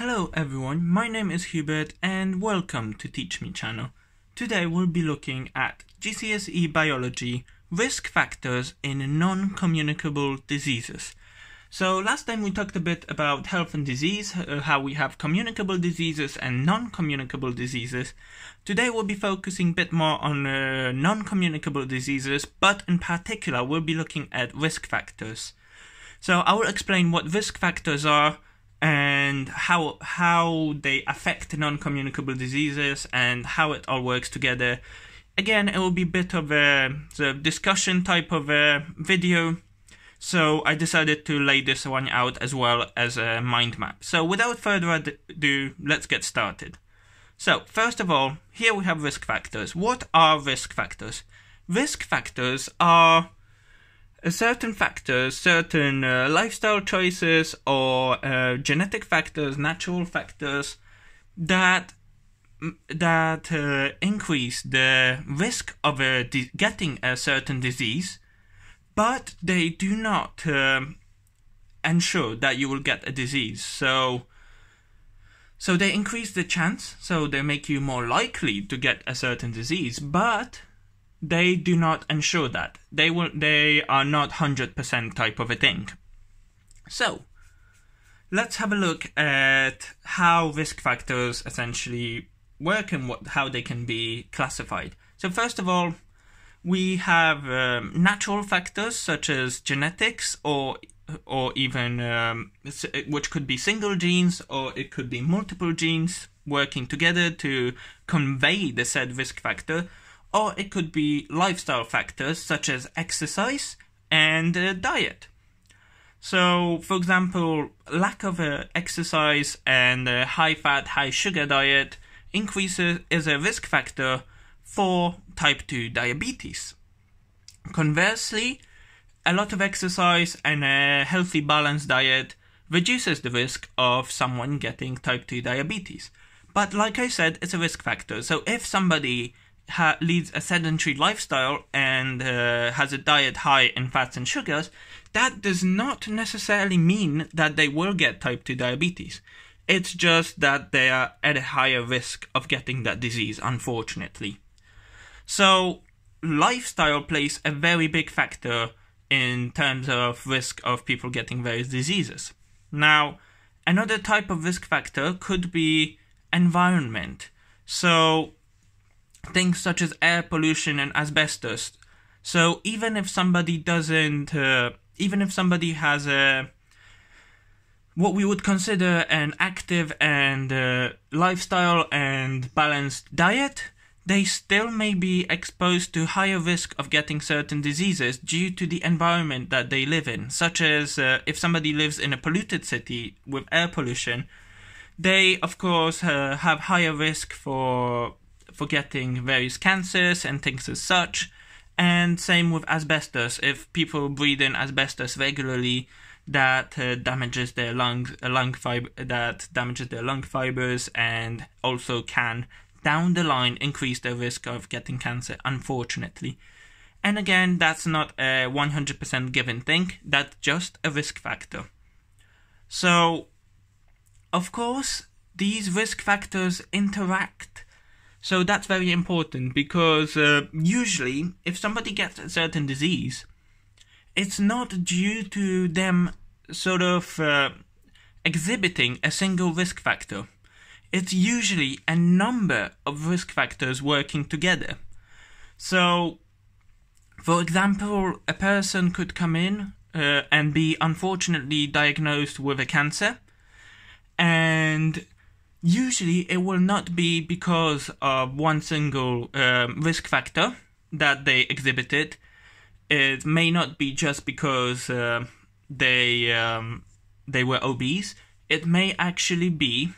Hello everyone, my name is Hubert and welcome to Teach Me channel. Today we'll be looking at GCSE biology risk factors in non-communicable diseases. So last time we talked a bit about health and disease, uh, how we have communicable diseases and non-communicable diseases. Today we'll be focusing a bit more on uh, non-communicable diseases, but in particular we'll be looking at risk factors. So I will explain what risk factors are, and how how they affect non-communicable diseases and how it all works together. Again, it will be a bit of a the discussion type of a video, so I decided to lay this one out as well as a mind map. So without further ado, let's get started. So first of all, here we have risk factors. What are risk factors? Risk factors are certain factors, certain uh, lifestyle choices, or uh, genetic factors, natural factors that that uh, increase the risk of di- getting a certain disease, but they do not um, ensure that you will get a disease. So. So they increase the chance, so they make you more likely to get a certain disease, but they do not ensure that. They will they are not 100% type of a thing. So, let's have a look at how risk factors essentially work and what how they can be classified. So first of all, we have um, natural factors such as genetics or or even um, which could be single genes or it could be multiple genes working together to convey the said risk factor or it could be lifestyle factors such as exercise and uh, diet. So, for example, lack of uh, exercise and a high fat, high sugar diet increases is a risk factor for type 2 diabetes. Conversely, a lot of exercise and a healthy balanced diet reduces the risk of someone getting type 2 diabetes. But like I said, it's a risk factor. So if somebody ha- leads a sedentary lifestyle and uh, has a diet high in fats and sugars, that does not necessarily mean that they will get type 2 diabetes. It's just that they are at a higher risk of getting that disease, unfortunately. So, lifestyle plays a very big factor in terms of risk of people getting various diseases. Now, another type of risk factor could be environment. So, things such as air pollution and asbestos. So even if somebody doesn't, uh, even if somebody has a what we would consider an active and uh, lifestyle and balanced diet, they still may be exposed to higher risk of getting certain diseases due to the environment that they live in, such as uh, if somebody lives in a polluted city with air pollution, they of course uh, have higher risk for for getting various cancers and things as such. And same with asbestos. If people breathe in asbestos regularly, that uh, damages their lungs, uh, lung fiber, that damages their lung fibers, and also can down the line increase their risk of getting cancer. Unfortunately, and again, that's not a 100% given thing. That's just a risk factor. So, of course, these risk factors interact so that's very important because uh, usually, if somebody gets a certain disease, it's not due to them sort of uh, exhibiting a single risk factor. It's usually a number of risk factors working together. So, for example, a person could come in uh, and be unfortunately diagnosed with a cancer, and usually it will not be because of one single um, risk factor that they exhibited. It may not be just because uh, they um, they were obese. It may actually be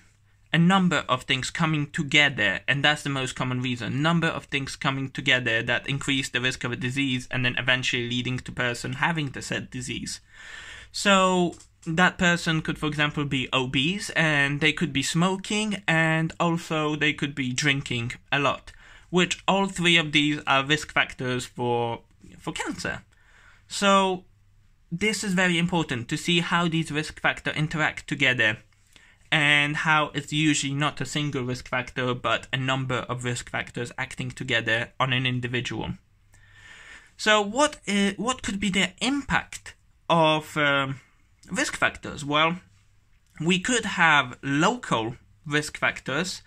a number of things coming together, and that's the most common reason. Number of things coming together that increase the risk of a disease, and then eventually leading to person having the said disease. So that person could, for example, be obese and they could be smoking and also they could be drinking a lot, which all three of these are risk factors for for cancer. So this is very important to see how these risk factors interact together and how it's usually not a single risk factor but a number of risk factors acting together on an individual. So, what is, what could be the impact of um, risk factors? Well, we could have local risk factors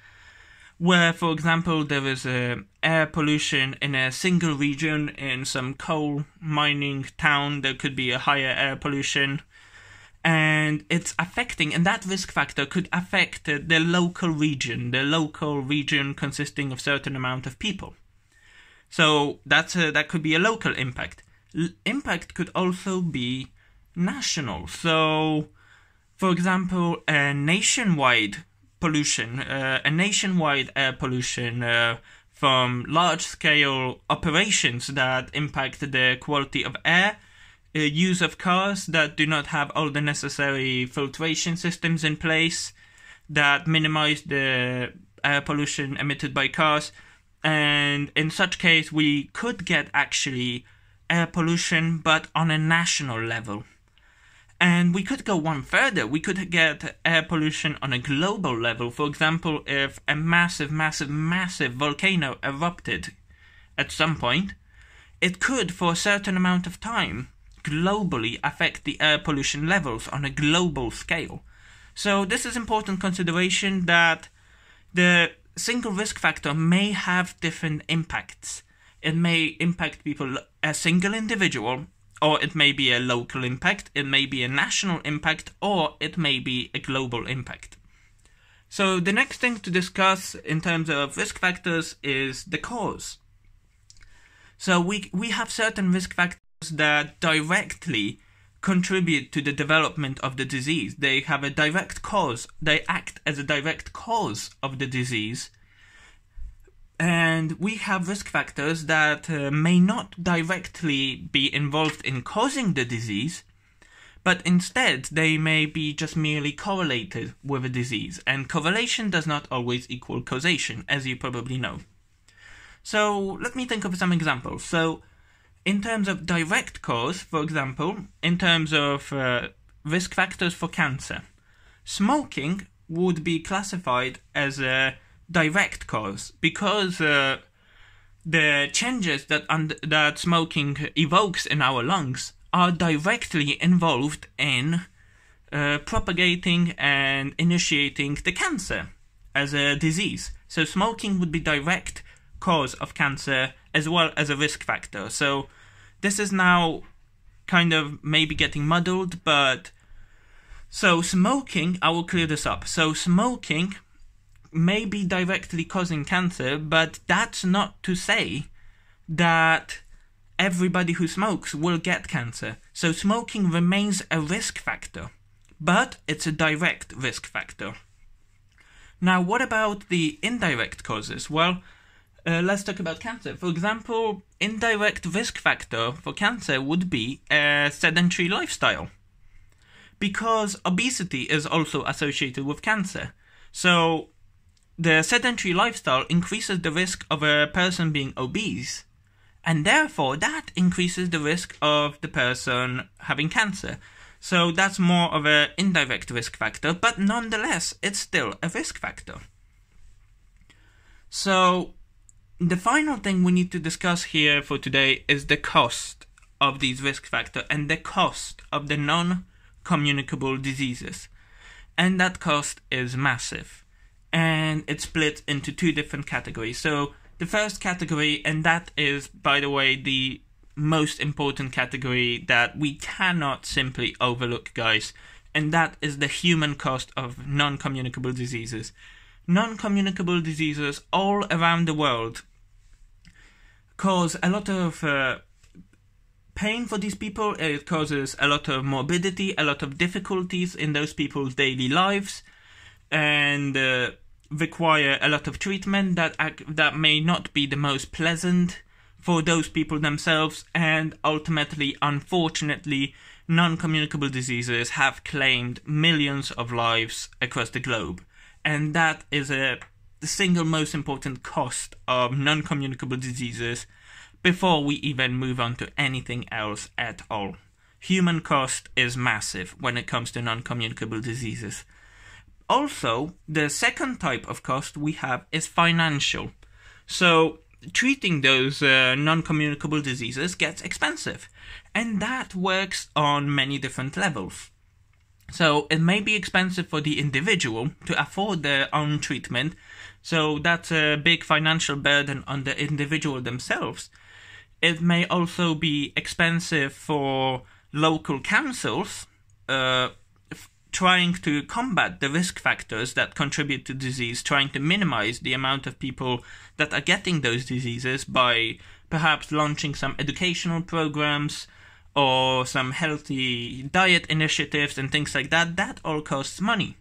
where, for example, there is uh, air pollution in a single region in some coal mining town, there could be a higher air pollution, and it's affecting, and that risk factor could affect uh, the local region, the local region consisting of certain amount of people. So that's a, that could be a local impact. L- impact could also be national. So, for example, a nationwide pollution, uh, a nationwide air pollution uh, from large scale operations that impact the quality of air, uh, use of cars that do not have all the necessary filtration systems in place that minimize the air pollution emitted by cars. And in such case, we could get actually air pollution, but on a national level. And we could go one further. We could get air pollution on a global level. For example, if a massive, massive, massive volcano erupted at some point, it could, for a certain amount of time, globally affect the air pollution levels on a global scale. So, this is important consideration that the single risk factor may have different impacts. It may impact people, a single individual, or it may be a local impact, it may be a national impact, or it may be a global impact. So, the next thing to discuss in terms of risk factors is the cause. So, we, we have certain risk factors that directly contribute to the development of the disease. They have a direct cause, they act as a direct cause of the disease. And we have risk factors that uh, may not directly be involved in causing the disease, but instead they may be just merely correlated with a disease. And correlation does not always equal causation, as you probably know. So let me think of some examples. So, in terms of direct cause, for example, in terms of uh, risk factors for cancer, smoking would be classified as a direct cause because uh, the changes that un- that smoking evokes in our lungs are directly involved in uh, propagating and initiating the cancer as a disease. So smoking would be direct cause of cancer as well as a risk factor. So this is now kind of maybe getting muddled, but so smoking, I will clear this up. So smoking may be directly causing cancer, but that's not to say that everybody who smokes will get cancer. So smoking remains a risk factor, but it's a direct risk factor. Now, what about the indirect causes? Well, uh, let's talk about cancer. For example, indirect risk factor for cancer would be a sedentary lifestyle. Because obesity is also associated with cancer. So, the sedentary lifestyle increases the risk of a person being obese, and therefore that increases the risk of the person having cancer. So that's more of an indirect risk factor, but nonetheless, it's still a risk factor. So, the final thing we need to discuss here for today is the cost of these risk factors and the cost of the non communicable diseases. And that cost is massive and it's split into two different categories. So the first category, and that is, by the way, the most important category that we cannot simply overlook, guys, and that is the human cost of non communicable diseases. Non communicable diseases all around the world cause a lot of uh, pain for these people, it causes a lot of morbidity, a lot of difficulties in those people's daily lives, and uh, require a lot of treatment that that may not be the most pleasant for those people themselves and ultimately unfortunately non-communicable diseases have claimed millions of lives across the globe. And that is a the single most important cost of non-communicable diseases before we even move on to anything else at all. Human cost is massive when it comes to non-communicable diseases Also, the second type of cost we have is financial. So, treating those uh, non communicable diseases gets expensive, and that works on many different levels. So, it may be expensive for the individual to afford their own treatment, so that's a big financial burden on the individual themselves. It may also be expensive for local councils. Uh, trying to combat the risk factors that contribute to disease, trying to minimize the amount of people that are getting those diseases by perhaps launching some educational programs or some healthy diet initiatives and things like that, that all costs money.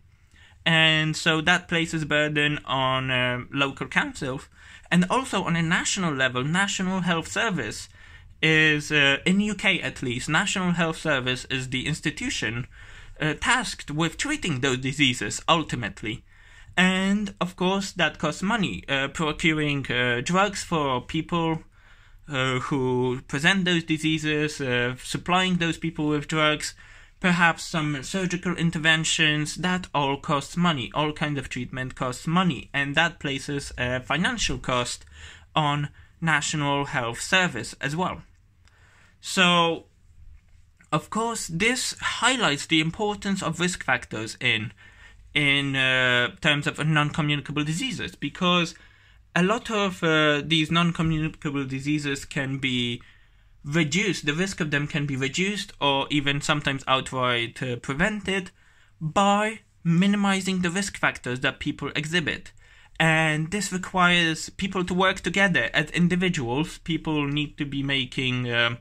And so that places burden on uh, local councils and also on a national level, National Health Service is, uh, in UK at least, National Health Service is the institution uh, tasked with treating those diseases ultimately. And of course, that costs money. Uh, procuring uh, drugs for people uh, who present those diseases, uh, supplying those people with drugs, perhaps some surgical interventions, that all costs money. All kind of treatment costs money, and that places a financial cost on National Health Service as well. So of course, this highlights the importance of risk factors in in uh, terms of non-communicable diseases because a lot of uh, these non-communicable diseases can be reduced. The risk of them can be reduced, or even sometimes outright uh, prevented, by minimizing the risk factors that people exhibit. And this requires people to work together as individuals. People need to be making um,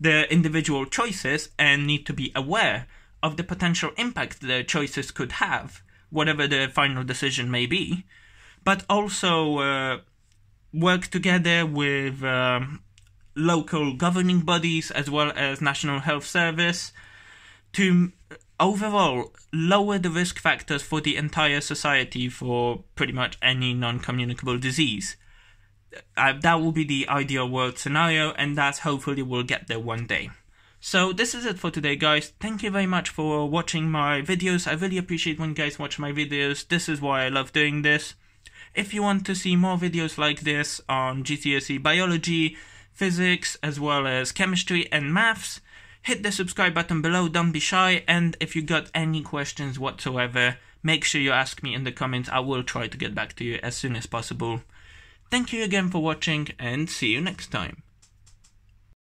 the individual choices and need to be aware of the potential impact their choices could have, whatever the final decision may be, but also uh, work together with um, local governing bodies as well as National Health Service to overall lower the risk factors for the entire society for pretty much any non communicable disease uh, that will be the ideal world scenario, and that hopefully we'll get there one day. So this is it for today, guys. Thank you very much for watching my videos. I really appreciate when you guys watch my videos. This is why I love doing this. If you want to see more videos like this on GCSE biology, physics, as well as chemistry and maths, hit the subscribe button below, don't be shy, and if you got any questions whatsoever, make sure you ask me in the comments. I will try to get back to you as soon as possible. Thank you again for watching and see you next time.